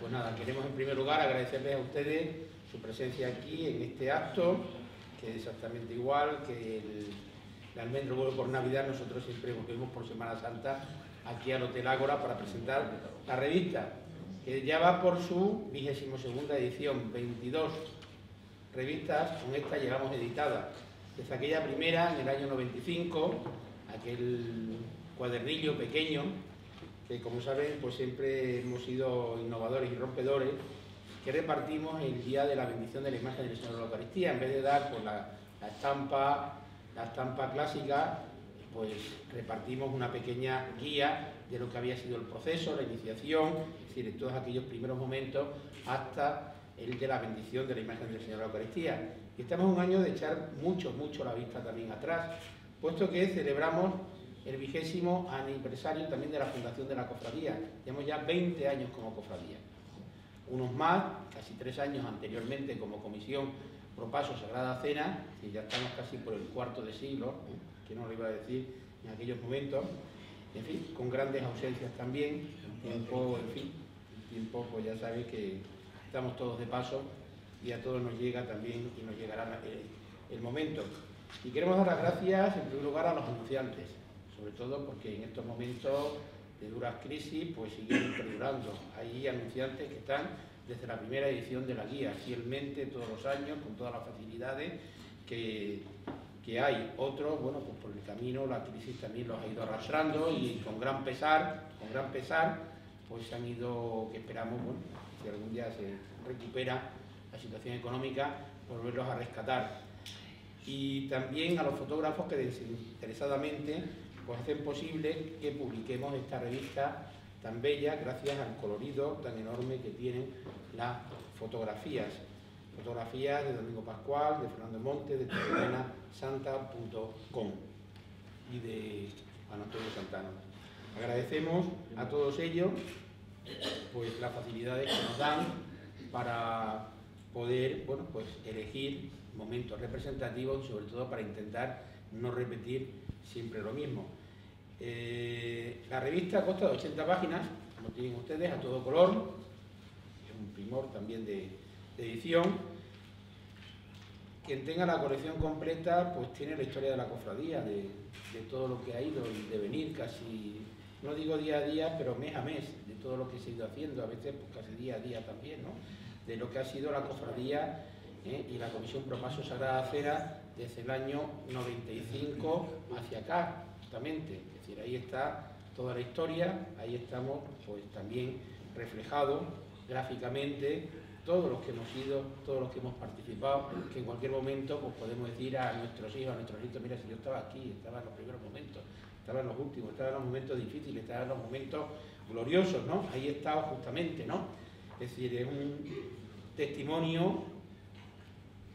Pues nada, queremos en primer lugar agradecerles a ustedes su presencia aquí en este acto, que es exactamente igual que el, el almendro vuelo por Navidad. Nosotros siempre volvemos por Semana Santa aquí al Hotel Ágora para presentar la revista, que ya va por su vigésimo segunda edición, 22 revistas, con esta llevamos editada. Desde aquella primera, en el año 95, aquel cuadernillo pequeño, que como saben, pues siempre hemos sido innovadores y rompedores, que repartimos el día de la bendición de la imagen del Señor de la Eucaristía, en vez de dar pues, la, la estampa, la estampa clásica, pues repartimos una pequeña guía de lo que había sido el proceso, la iniciación, es decir, en todos aquellos primeros momentos hasta el de la bendición de la imagen del Señor de la Eucaristía. Y estamos un año de echar mucho, mucho la vista también atrás, puesto que celebramos el vigésimo aniversario también de la fundación de la cofradía. Llevamos ya 20 años como cofradía. Unos más, casi tres años anteriormente como comisión Propaso Sagrada Cena, y ya estamos casi por el cuarto de siglo, que no lo iba a decir en aquellos momentos, en fin, con grandes ausencias también, un tiempo, en fin, un tiempo, pues ya sabéis que estamos todos de paso y a todos nos llega también y nos llegará el, el momento. Y queremos dar las gracias en primer lugar a los anunciantes, sobre todo porque en estos momentos de duras crisis pues siguen perdurando. Hay anunciantes que están desde la primera edición de la guía, fielmente todos los años, con todas las facilidades que, que hay. Otros, bueno, pues por el camino la crisis también los ha ido arrastrando y con gran pesar, con gran pesar, pues han ido, que esperamos, bueno, si algún día se recupera la situación económica, volverlos a rescatar. Y también a los fotógrafos que desinteresadamente pues hacen posible que publiquemos esta revista tan bella gracias al colorido tan enorme que tienen las fotografías. Fotografías de Domingo Pascual, de Fernando Monte, de Santa.com y de Antonio Santana. Agradecemos a todos ellos pues, las facilidades que nos dan para poder bueno, pues, elegir momentos representativos y sobre todo para intentar no repetir siempre lo mismo. Eh, la revista consta de 80 páginas, como tienen ustedes, a todo color, es un primor también de, edición. Quien tenga la colección completa, pues tiene la historia de la cofradía, de, todo lo que ha ido y de venir casi, no digo día a día, pero mes a mes, de todo lo que se ha ido haciendo, a veces pues casi día a día también, ¿no? de lo que ha sido la cofradía ¿eh? y la Comisión Propaso Sagrada Cera desde el año 95 hacia acá, justamente. Es decir, ahí está toda la historia, ahí estamos pues también reflejados gráficamente todos los que hemos ido, todos los que hemos participado, que en cualquier momento pues podemos decir a nuestros hijos, a nuestros hijos, mira, si yo estaba aquí, estaba en los primeros momentos, estaba en los últimos, estaba en los momentos difíciles, estaba en los momentos gloriosos, ¿no? Ahí estaba justamente, ¿no? Es decir, es un testimonio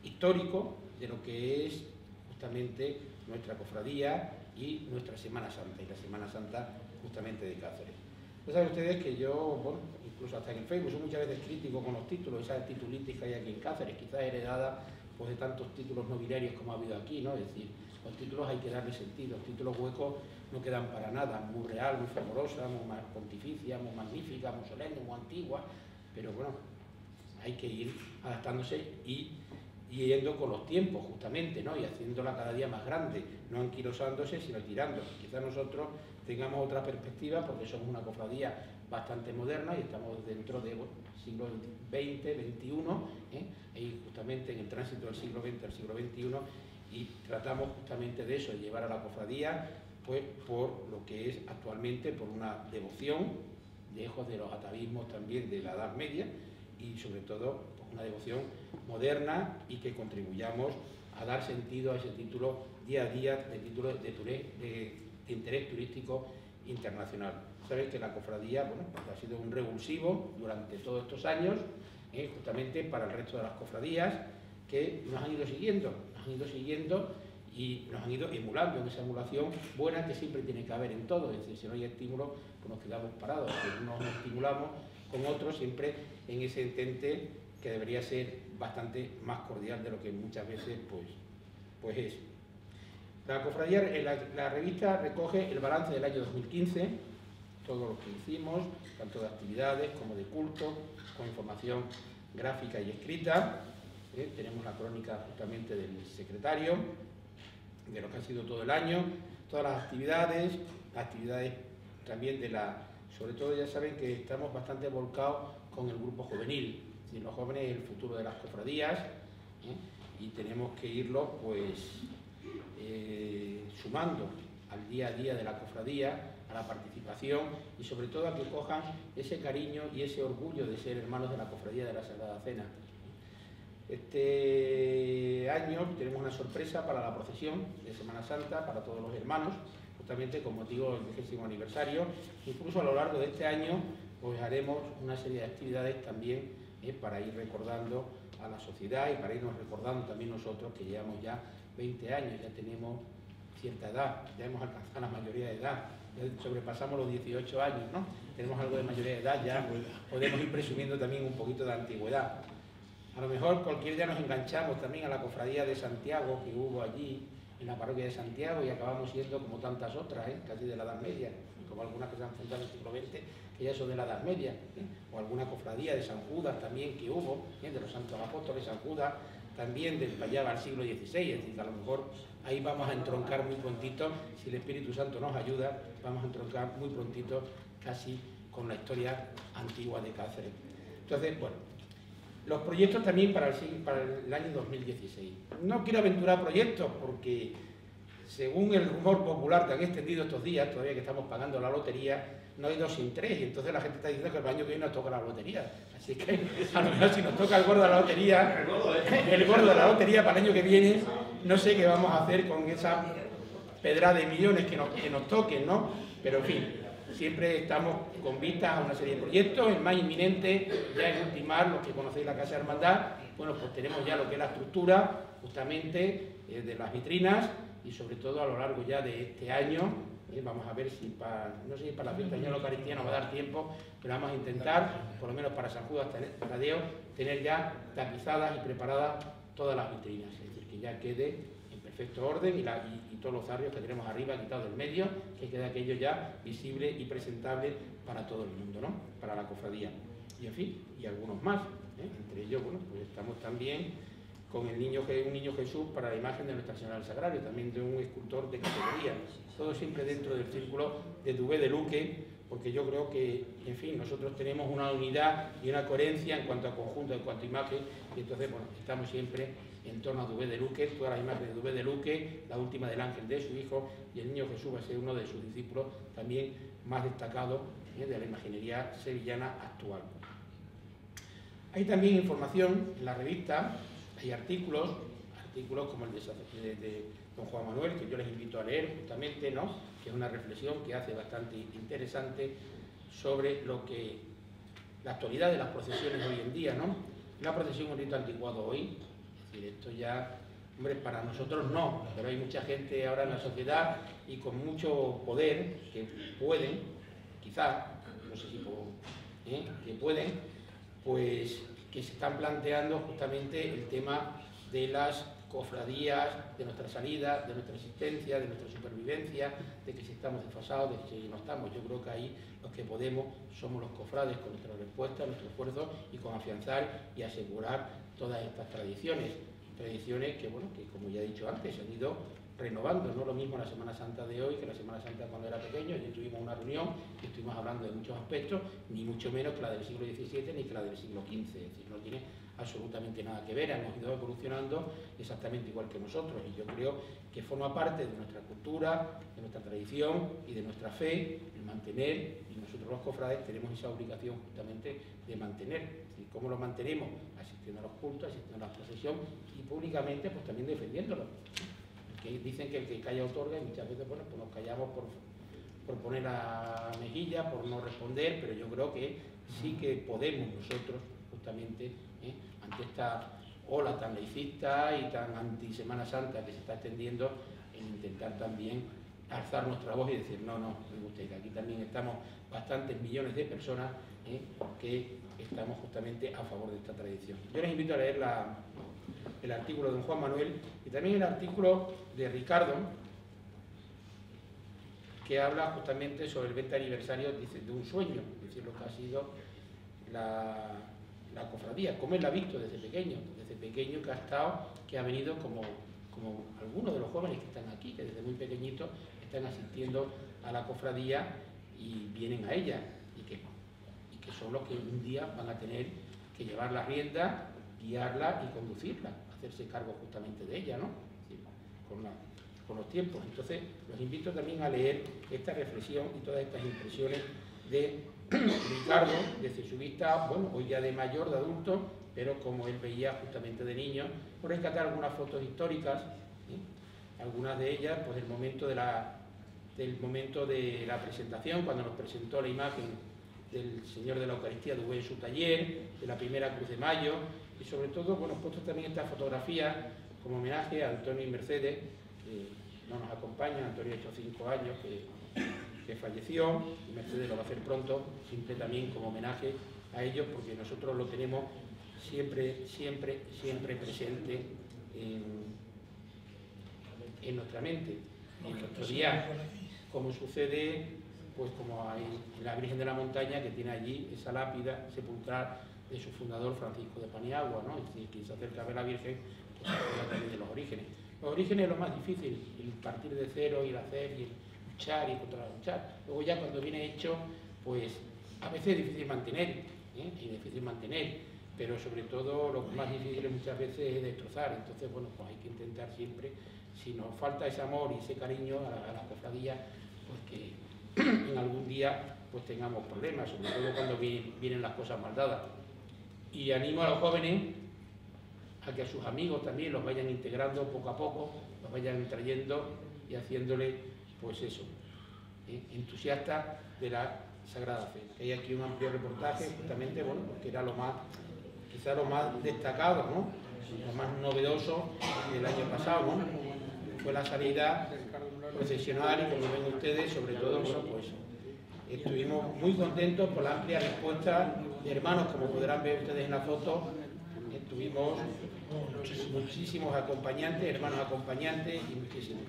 histórico de lo que es justamente nuestra cofradía y nuestra Semana Santa, y la Semana Santa justamente de Cáceres. Ya saben ustedes que yo, bueno, incluso hasta en Facebook, soy muchas veces crítico con los títulos, esa titulitis que hay aquí en Cáceres, quizás heredada pues, de tantos títulos nobiliarios como ha habido aquí, ¿no? Es decir, los títulos hay que darle sentido, los títulos huecos no quedan para nada, muy real, muy fervorosa, muy pontificia, muy magnífica, muy solemne, muy antigua, pero bueno, hay que ir adaptándose y, y, yendo con los tiempos justamente, ¿no? Y haciéndola cada día más grande, no anquilosándose, sino tirando. Quizás nosotros tengamos otra perspectiva porque somos una cofradía bastante moderna y estamos dentro del siglo XX, XXI, ¿eh? y justamente en el tránsito del siglo XX al siglo XXI, y tratamos justamente de eso, de llevar a la cofradía pues, por lo que es actualmente, por una devoción, lejos de los atavismos también de la Edad Media, y sobre todo una devoción moderna y que contribuyamos a dar sentido a ese título día a día de título de, de, de interés turístico internacional. Sabéis que la cofradía bueno, pues ha sido un revulsivo durante todos estos años, eh, justamente para el resto de las cofradías que nos han ido siguiendo, nos han ido siguiendo y nos han ido emulando en esa emulación buena que siempre tiene que haber en todo. Es decir, si no hay estímulo, pues nos quedamos parados. Si no nos estimulamos con otros, siempre en ese entente que debería ser bastante más cordial de lo que muchas veces pues, pues es. La cofradía, la, la revista recoge el balance del año 2015, todo lo que hicimos, tanto de actividades como de culto, con información gráfica y escrita. ¿eh? Tenemos la crónica justamente del secretario, de lo que ha sido todo el año, todas las actividades, actividades también de la... Sobre todo ya saben que estamos bastante volcados con el grupo juvenil, y los jóvenes es el futuro de las cofradías y tenemos que irlo pues eh, sumando al día a día de la cofradía, a la participación y sobre todo a que cojan ese cariño y ese orgullo de ser hermanos de la cofradía de la Sagrada Cena. Este año tenemos una sorpresa para la procesión de Semana Santa, para todos los hermanos, justamente con motivo del décimo aniversario. Incluso a lo largo de este año pues haremos una serie de actividades también eh, para ir recordando a la sociedad y para irnos recordando también nosotros que llevamos ya 20 años, ya tenemos cierta edad, ya hemos alcanzado la mayoría de edad, ya sobrepasamos los 18 años, ¿no? Tenemos algo de mayoría de edad, ya podemos ir presumiendo también un poquito de antigüedad. A lo mejor cualquier día nos enganchamos también a la cofradía de Santiago que hubo allí, en la parroquia de Santiago, y acabamos siendo como tantas otras, ¿eh? casi de la Edad Media, como algunas que se han fundado en el siglo XX, que ya son de la Edad Media, ¿eh? o alguna cofradía de San Judas también que hubo, ¿eh? de los santos apóstoles, San Judas, también del allá al siglo XVI, es decir, a lo mejor ahí vamos a entroncar muy prontito, si el Espíritu Santo nos ayuda, vamos a entroncar muy prontito casi con la historia antigua de Cáceres. Entonces, bueno, los proyectos también para el, para el año 2016. No quiero aventurar proyectos porque, según el rumor popular que han extendido estos días, todavía que estamos pagando la lotería, no hay dos sin tres, y entonces la gente está diciendo que el año que viene nos toca la lotería. Así que, a lo mejor si nos toca el gordo de la lotería, el gordo de la lotería para el año que viene, no sé qué vamos a hacer con esa pedra de millones que nos, que nos toquen, ¿no? Pero en fin, Siempre estamos con vistas a una serie de proyectos. El más inminente ya es ultimar, los que conocéis la Casa Hermandad, bueno, pues tenemos ya lo que es la estructura, justamente, eh, de las vitrinas y sobre todo a lo largo ya de este año. Eh, vamos a ver si para, no sé si para la fiesta de la Eucaristía nos va a dar tiempo, pero vamos a intentar, por lo menos para San Judas Tadeo, tener ya tapizadas y preparadas todas las vitrinas. Es decir, que ya quede perfecto orden y, todos los barrios que tenemos arriba quitados del medio, que quede aquello ya visible y presentable para todo el mundo, ¿no? Para la cofradía. Y en fin, y algunos más. ¿eh? Entre ellos, bueno, pues estamos también con el niño, un niño Jesús para la imagen de Nuestra Señora del Sagrario, también de un escultor de categoría. Todo siempre dentro del círculo de Dubé de Luque, porque yo creo que, en fin, nosotros tenemos una unidad y una coherencia en cuanto a conjunto, en cuanto a imagen, y entonces, bueno, estamos siempre en torno a Dubé de Luque, todas las imágenes de Dubé de Luque, la última del ángel de su hijo, y el niño Jesús va a ser uno de sus discípulos también más destacados ¿eh? de la imaginería sevillana actual. Hay también información en la revista, hay artículos, artículos como el de, don Juan Manuel, que yo les invito a leer justamente, ¿no? que es una reflexión que hace bastante interesante sobre lo que la actualidad de las procesiones hoy en día, ¿no? Una procesión un rito anticuado hoy, esto ya, hombre, para nosotros no, pero hay mucha gente ahora en la sociedad y con mucho poder que pueden, quizás, no sé si puedo, ¿eh? que pueden, pues que se están planteando justamente el tema de las cofradías, de nuestra salida, de nuestra existencia, de nuestra supervivencia, de que si estamos desfasados, de que si no estamos. Yo creo que ahí los que podemos somos los cofrades con nuestra respuesta, nuestro esfuerzo y con afianzar y asegurar todas estas tradiciones. Tradiciones que, bueno, que como ya he dicho antes, se han ido renovando, no lo mismo la Semana Santa de hoy que la Semana Santa cuando era pequeño, y tuvimos una reunión y estuvimos hablando de muchos aspectos, ni mucho menos que la del siglo XVII ni que la del siglo XV, es decir, no tiene absolutamente nada que ver, hemos ido evolucionando exactamente igual que nosotros y yo creo que forma parte de nuestra cultura, de nuestra tradición y de nuestra fe el mantener, y nosotros los cofrades tenemos esa obligación justamente de mantener, ¿cómo lo mantenemos? Asistiendo a los cultos, asistiendo a la procesión y públicamente pues también defendiéndolo. Que dicen que el que calla otorga y muchas veces bueno, pues nos callamos por, por poner la mejilla, por no responder, pero yo creo que sí que podemos nosotros justamente ¿eh? Esta ola tan laicista y tan anti-Semana Santa que se está extendiendo, en intentar también alzar nuestra voz y decir, no, no, me gusta aquí también estamos bastantes millones de personas ¿eh? que estamos justamente a favor de esta tradición. Yo les invito a leer el artículo de don Juan Manuel y también el artículo de Ricardo, que habla justamente sobre el 20 aniversario dice, de un sueño, es decir, lo que ha sido la, cofradía, cómo él la ha visto desde pequeño, desde pequeño que ha estado, que ha venido como, como algunos de los jóvenes que están aquí, que desde muy pequeñitos están asistiendo a la cofradía y vienen a ella, y que, y que son los que un día van a tener que llevar la rienda, guiarla y conducirla, hacerse cargo justamente de ella, ¿no? Con los tiempos. Entonces, los invito también a leer esta reflexión y todas estas impresiones de Ricardo, desde su bueno, hoy ya de mayor, de adulto, pero como él veía justamente de niño, por rescatar algunas fotos históricas, algunas de ellas, pues el momento de la, del momento de la presentación, cuando nos presentó la imagen del Señor de la Eucaristía de en su taller, de la primera Cruz de Mayo, y sobre todo, bueno, puesto también esta fotografía como homenaje a Antonio y Mercedes, que no nos acompaña, Antonio ha hecho cinco años que falleció, y Mercedes lo va a hacer pronto, siempre también como homenaje a ellos, porque nosotros lo tenemos siempre, siempre, siempre presente en, nuestra mente, en nuestro día, como sucede pues como hay la Virgen de la Montaña que tiene allí esa lápida sepulcral de su fundador Francisco de Paniagua, ¿no? Es decir, quien se acerca a ver a la Virgen, pues se también de los orígenes. Los orígenes es lo más difícil, el partir de cero, ir a hacer, y y contra luchar. Luego ya cuando viene hecho, pues a veces es difícil mantener, ¿eh? es difícil mantener, pero sobre todo lo más difícil muchas veces es destrozar. Entonces, bueno, pues hay que intentar siempre, si nos falta ese amor y ese cariño a la, cofradía, pues que en algún día pues tengamos problemas, sobre todo cuando vienen, las cosas mal dadas. Y animo a los jóvenes a que a sus amigos también los vayan integrando poco a poco, los vayan trayendo y haciéndole pues eso, ¿eh? entusiasta de la Sagrada Fe. Hay aquí un amplio reportaje, justamente, bueno, porque era lo más, quizá lo más destacado, ¿no? Lo más novedoso del año pasado, ¿no? Fue la salida procesional y como ven ustedes, sobre todo, bueno, pues estuvimos muy contentos por la amplia respuesta de hermanos, como podrán ver ustedes en la foto, tuvimos muchísimos acompañantes, hermanos acompañantes y muchísimos.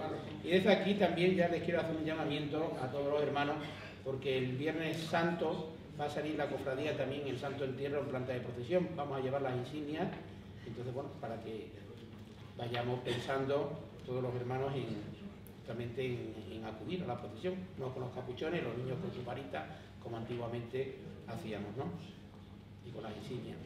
Y desde aquí también ya les quiero hacer un llamamiento a todos los hermanos, porque el Viernes Santo va a salir la cofradía también en Santo Entierro en planta de procesión. Vamos a llevar las insignias, entonces bueno, para que vayamos pensando todos los hermanos en, justamente en, acudir a la procesión, no con los capuchones, los niños con su parita, como antiguamente hacíamos, ¿no? Y con las insignias.